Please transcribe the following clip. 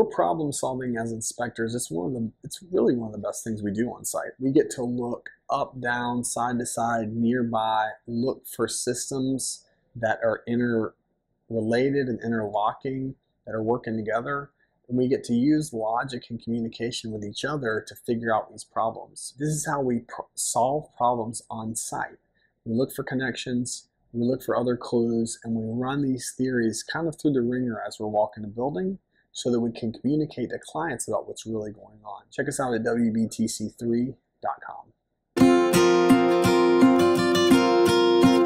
we're problem solving as inspectors, it's one of the it's really one of the best things we do on site. We get to look up, down, side to side, nearby, look for systems that are interrelated and interlocking that are working together. And we get to use logic and communication with each other to figure out these problems. This is how we solve problems on site. We look for connections, we look for other clues, and we run these theories kind of through the wringer as we're walking the building so that we can communicate to clients about what's really going on. Check us out at WBTC3.com.